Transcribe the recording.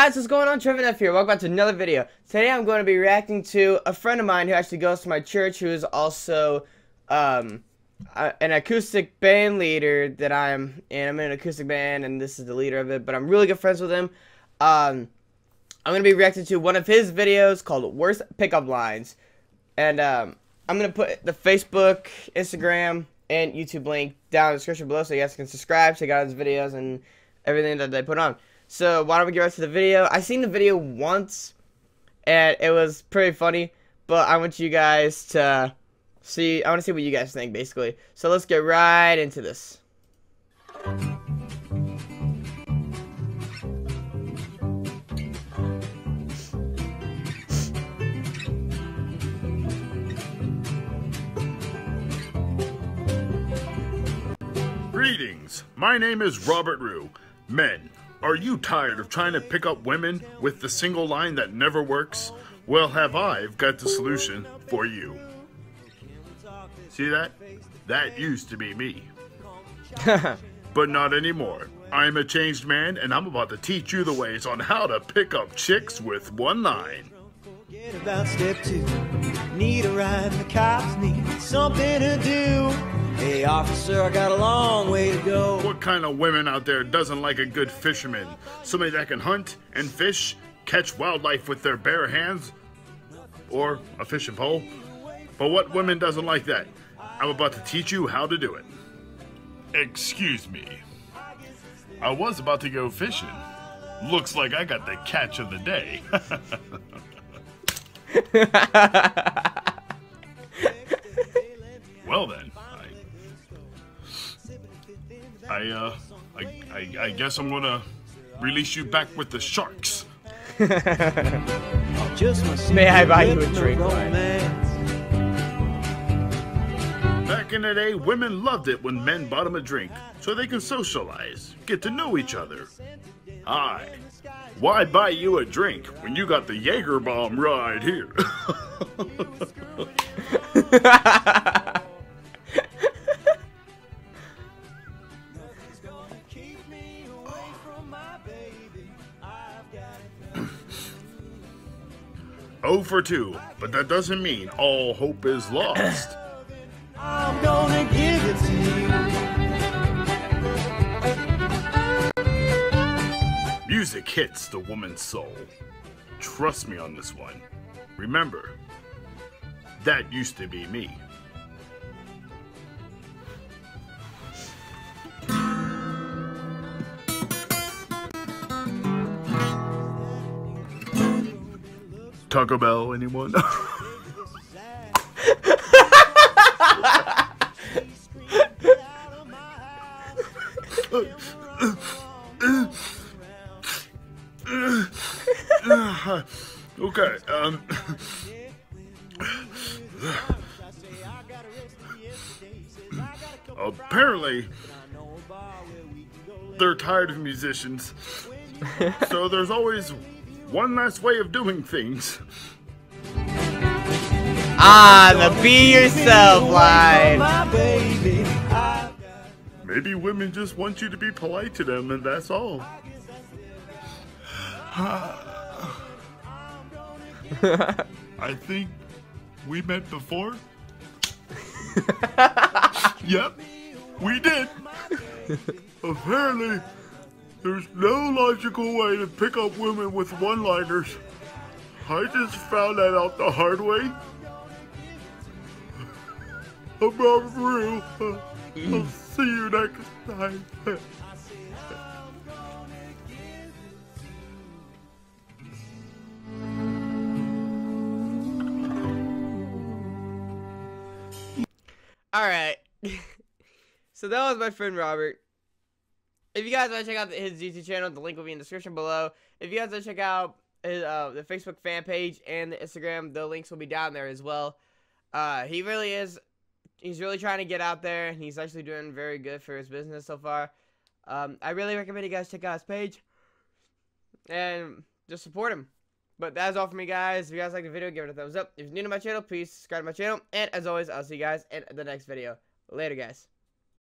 Guys, what's going on? Trevin F here. Welcome back to another video. Today I'm going to be reacting to a friend of mine who actually goes to my church who is also um, an acoustic band leader that I'm in. I'm in an acoustic band and this is the leader of it, but I'm really good friends with him. Um, I'm going to be reacting to one of his videos called Worst Pickup Lines. And um, I'm going to put the Facebook, Instagram, and YouTube link down in the description below so you guys can subscribe, check out his videos, and everything that they put on. So why don't we get right to the video? I seen the video once, and it was pretty funny. But I want you guys to see. I want to see what you guys think, basically. So let's get right into this. Greetings. My name is Robert Rue. Men, are you tired of trying to pick up women with the single line that never works? Well, have I've got the solution for you. See that? That used to be me. but not anymore. I'm a changed man, and I'm about to teach you the ways on how to pick up chicks with one line. Forget about step two. Need a ride, the cops need something to do. Hey, officer, I got a long way to go. What kind of women out there doesn't like a good fisherman? Somebody that can hunt and fish, catch wildlife with their bare hands, or a fishing pole. But what woman doesn't like that? I'm about to teach you how to do it. Excuse me. I was about to go fishing. Looks like I got the catch of the day. well then. I, uh, I, I, I guess I'm gonna release you back with the sharks. May I buy you a drink, Back in the day, women loved it when men bought them a drink, so they can socialize, get to know each other. Hi. Why buy you a drink when you got the Jaeger bomb right here? Oh for 2, but that doesn't mean all hope is lost. I'm gonna give it to you. Music hits the woman's soul. Trust me on this one. Remember, that used to be me. Taco Bell, anyone? okay, um... Apparently, they're tired of musicians. so there's always one last way of doing things. Ah, the be yourself line. Maybe women just want you to be polite to them, and that's all. I think we met before. yep, we did. Apparently, there's no logical way to pick up women with one-liners. I just found that out the hard way. I'm Robert Rue. I'll see you next time. Alright. so that was my friend Robert. If you guys want to check out his YouTube channel, the link will be in the description below. If you guys want to check out his, uh, the Facebook fan page and the Instagram, the links will be down there as well. Uh, he really is, he's really trying to get out there, and he's actually doing very good for his business so far. Um, I really recommend you guys check out his page, and just support him. But that's all for me, guys. If you guys like the video, give it a thumbs up. If you're new to my channel, please subscribe to my channel. And as always, I'll see you guys in the next video. Later, guys.